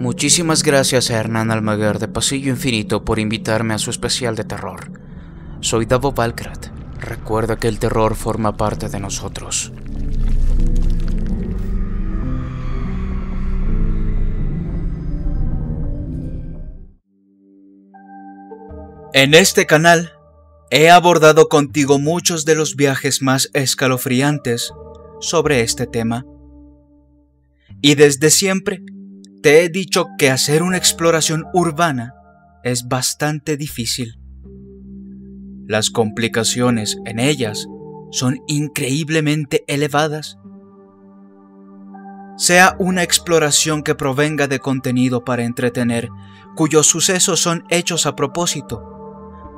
Muchísimas gracias a Hernán Almaguer de Pasillo Infinito por invitarme a su especial de terror. Soy Davo Valkrat. Recuerda que el terror forma parte de nosotros. En este canal he abordado contigo muchos de los viajes más escalofriantes sobre este tema. Y desde siempre te he dicho que hacer una exploración urbana es bastante difícil. Las complicaciones en ellas son increíblemente elevadas. Sea una exploración que provenga de contenido para entretener, cuyos sucesos son hechos a propósito,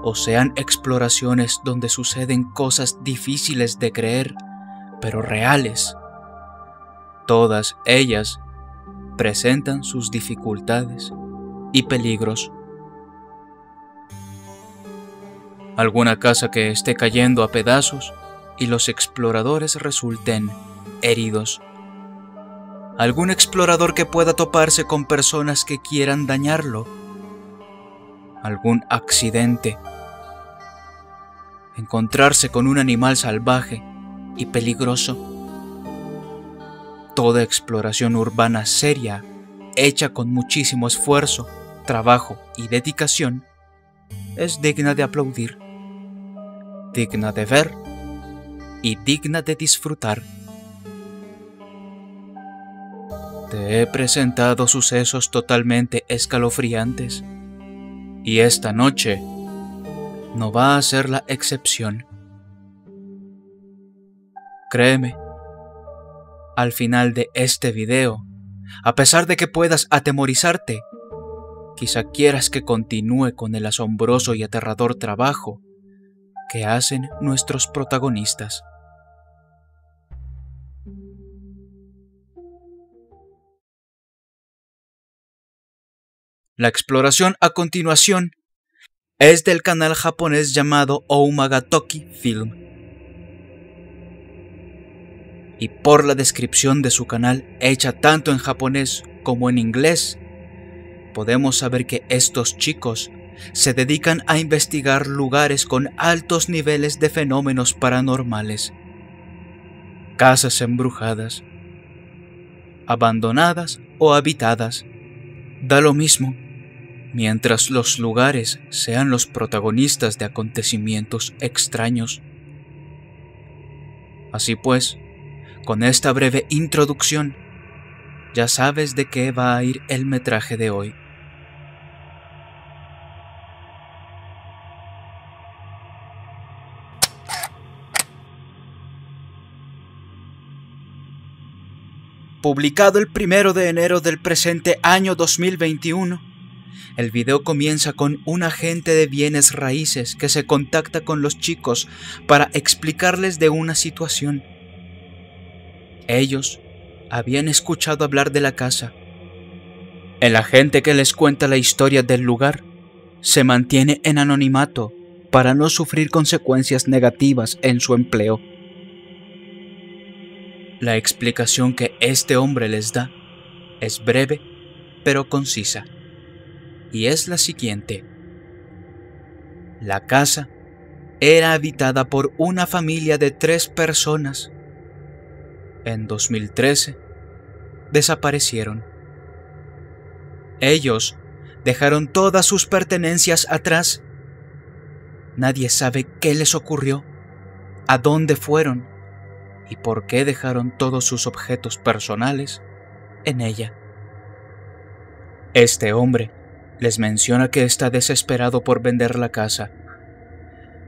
o sean exploraciones donde suceden cosas difíciles de creer, pero reales. Todas ellas presentan sus dificultades y peligros. Alguna casa que esté cayendo a pedazos y los exploradores resulten heridos. Algún explorador que pueda toparse con personas que quieran dañarlo. Algún accidente encontrarse con un animal salvaje y peligroso. Toda exploración urbana seria, hecha con muchísimo esfuerzo, trabajo y dedicación, es digna de aplaudir, digna de ver y digna de disfrutar. Te he presentado sucesos totalmente escalofriantes y esta noche no va a ser la excepción. Créeme, al final de este video, a pesar de que puedas atemorizarte, quizá quieras que continúe con el asombroso y aterrador trabajo que hacen nuestros protagonistas. La exploración a continuación es del canal japonés llamado Oumagatoki Film. Y por la descripción de su canal, hecha tanto en japonés como en inglés, podemos saber que estos chicos se dedican a investigar lugares con altos niveles de fenómenos paranormales. Casas embrujadas, abandonadas o habitadas, da lo mismo mientras los lugares sean los protagonistas de acontecimientos extraños. Así pues, con esta breve introducción, ya sabes de qué va a ir el metraje de hoy. Publicado el primero de enero del presente año 2021, el video comienza con un agente de bienes raíces que se contacta con los chicos para explicarles de una situación. Ellos habían escuchado hablar de la casa. El agente que les cuenta la historia del lugar se mantiene en anonimato para no sufrir consecuencias negativas en su empleo. La explicación que este hombre les da es breve pero concisa y es la siguiente. La casa era habitada por una familia de tres personas. En 2013 desaparecieron. Ellos dejaron todas sus pertenencias atrás. Nadie sabe qué les ocurrió, a dónde fueron y por qué dejaron todos sus objetos personales en ella. Este hombre les menciona que está desesperado por vender la casa.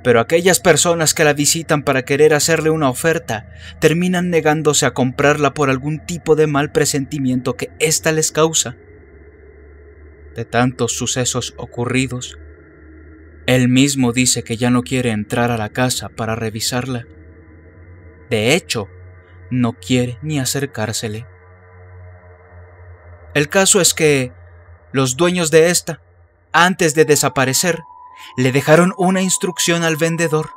Pero aquellas personas que la visitan para querer hacerle una oferta terminan negándose a comprarla por algún tipo de mal presentimiento que ésta les causa. De tantos sucesos ocurridos, él mismo dice que ya no quiere entrar a la casa para revisarla. De hecho, no quiere ni acercársele. El caso es que los dueños de esta, antes de desaparecer, le dejaron una instrucción al vendedor.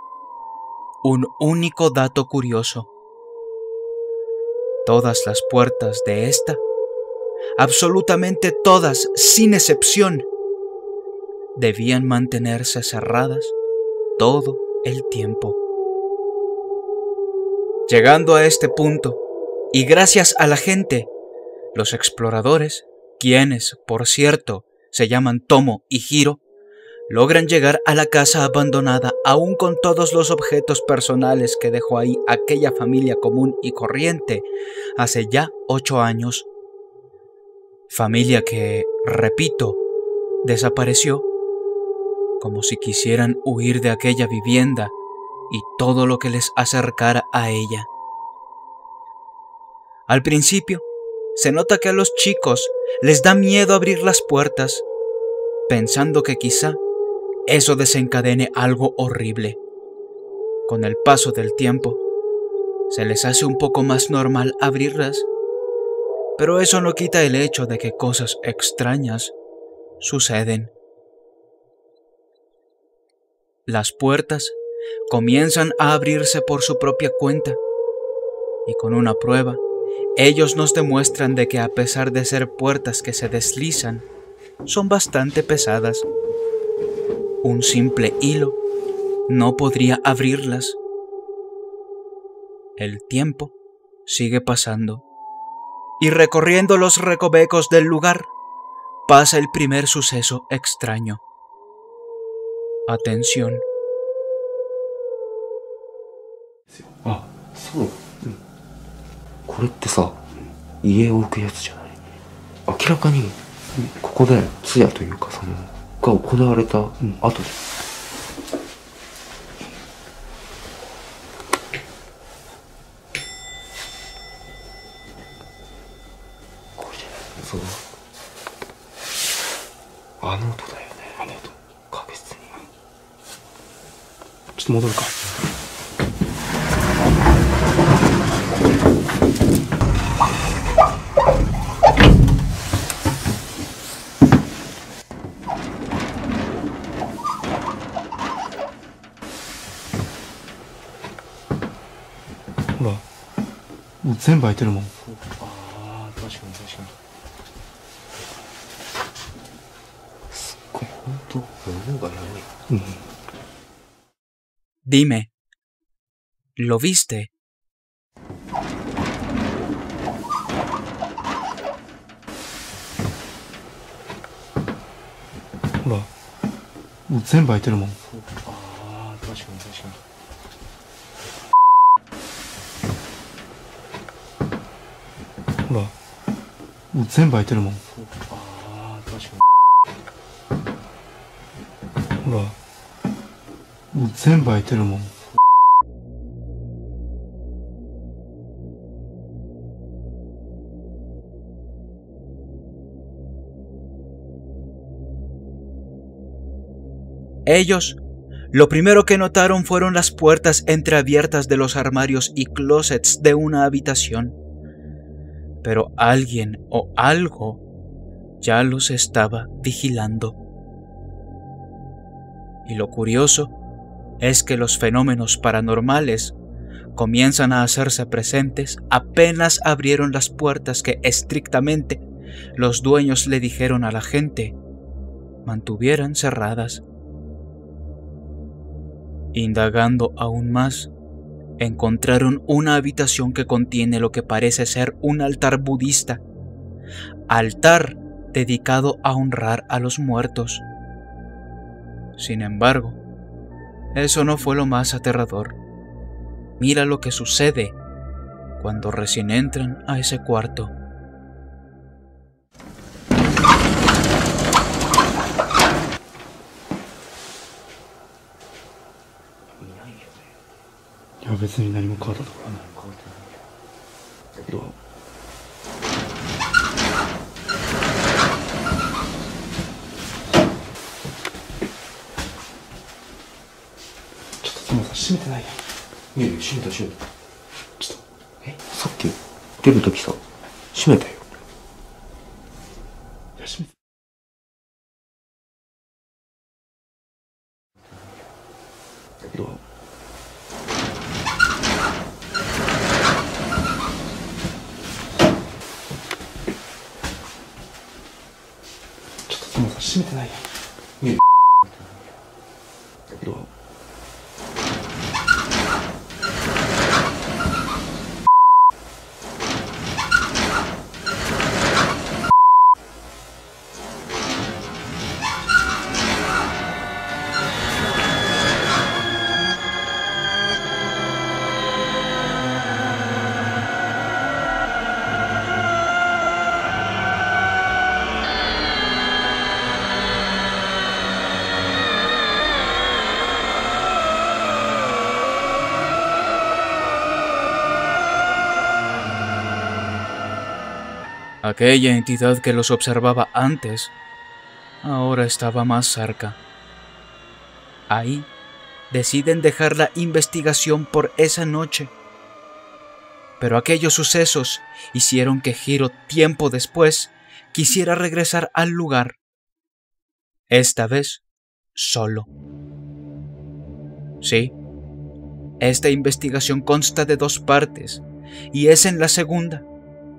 Un único dato curioso. Todas las puertas de esta absolutamente todas, sin excepción, debían mantenerse cerradas todo el tiempo. Llegando a este punto, y gracias a la gente, los exploradores, quienes, por cierto, se llaman Tomo y Hiro, logran llegar a la casa abandonada aún con todos los objetos personales que dejó ahí aquella familia común y corriente hace ya ocho años. Familia que, repito, desapareció como si quisieran huir de aquella vivienda y todo lo que les acercara a ella. Al principio, se nota que a los chicos les da miedo abrir las puertas, pensando que quizá eso desencadene algo horrible. Con el paso del tiempo, se les hace un poco más normal abrirlas, pero eso no quita el hecho de que cosas extrañas suceden. Las puertas comienzan a abrirse por su propia cuenta y con una prueba, ellos nos demuestran de que a pesar de ser puertas que se deslizan, son bastante pesadas un simple hilo no podría abrirlas. El tiempo sigue pasando y recorriendo los recovecos del lugar pasa el primer suceso extraño. Atención. Ah, そう、うん、これってさ家を置くやつじゃない明らかにここで通夜というかその が行われた後で、これじゃないそう。あの音だよねあの音。確実に。ちょっと戻るか全部開いてるもん。ああ確かに確かに。すっごい本当物がい。うん。Dime, ¿lo viste? ほらもう全部開いてるもん全部開いてるもんああ確かにほらもう全部開いてるもん Ellos lo primero que notaron fueron las puertas entreabiertas de los armarios y closets de una habitación. Pero alguien o algo ya los estaba vigilando. Y lo curioso es que los fenómenos paranormales comienzan a hacerse presentes apenas abrieron las puertas que estrictamente los dueños le dijeron a la gente mantuvieran cerradas. Indagando aún más, encontraron una habitación que contiene lo que parece ser un altar budista, altar dedicado a honrar a los muertos. Sin embargo, eso no fue lo más aterrador. Mira lo que sucede cuando recién entran a ese cuarto. いや別に何も変わったところはない。どちょっとでもさ閉めてない。やんいやいや閉めた閉めた。ちょっとえ？さっき出るときさ閉めたよいや閉めたけどちょっとでもさ閉めてないやんでもさ閉めてないよ Aquella entidad que los observaba antes, ahora estaba más cerca. Ahí deciden dejar la investigación por esa noche. Pero aquellos sucesos hicieron que Hiro tiempo después quisiera regresar al lugar. Esta vez solo. Sí, esta investigación consta de dos partes y es en la segunda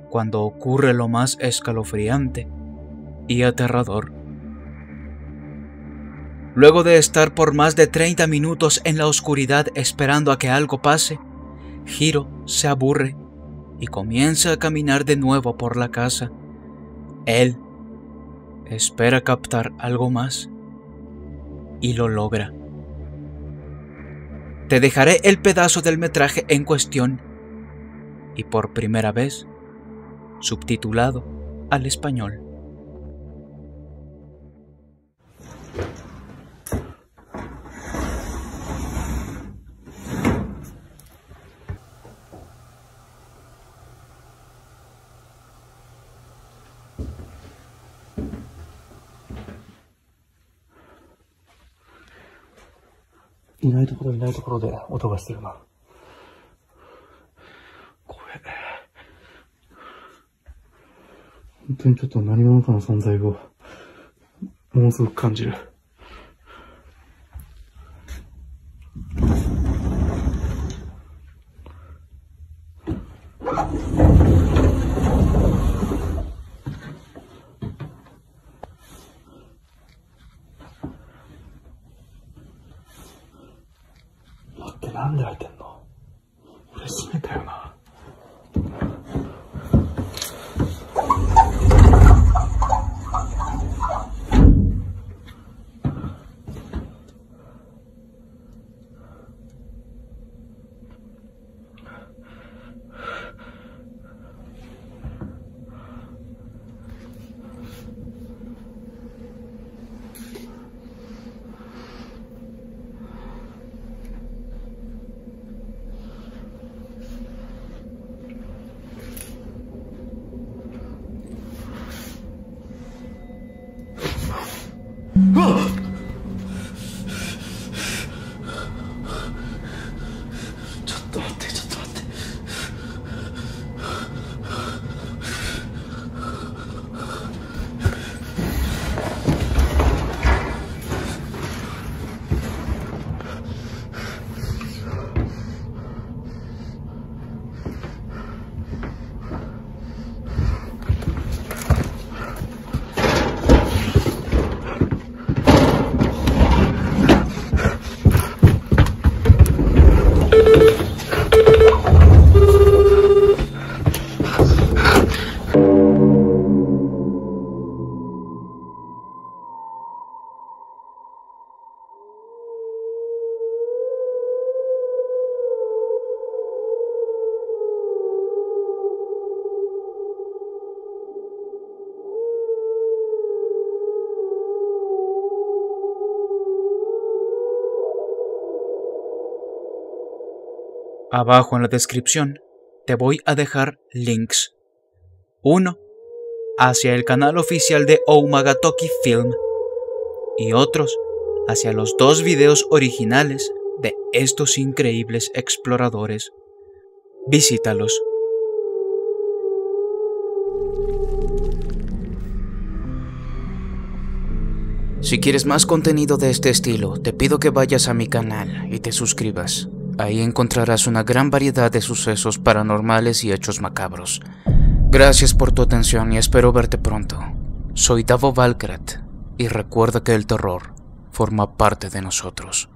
cuando ocurre lo más escalofriante y aterrador. Luego de estar por más de 30 minutos en la oscuridad esperando a que algo pase, Hiro se aburre y comienza a caminar de nuevo por la casa. Él espera captar algo más y lo logra. Te dejaré el pedazo del metraje en cuestión y por primera vez subtitulado al español.「いないところいないところで音がしてるな」 本当にちょっと何者かの存在をものすごく感じる。Huh! Abajo en la descripción te voy a dejar links. Uno hacia el canal oficial de Oumagatoki Film y otros hacia los dos videos originales de estos increíbles exploradores. Visítalos. Si quieres más contenido de este estilo, te pido que vayas a mi canal y te suscribas. Ahí encontrarás una gran variedad de sucesos paranormales y hechos macabros. Gracias por tu atención y espero verte pronto. Soy Davo Valkrat. y recuerda que el terror forma parte de nosotros.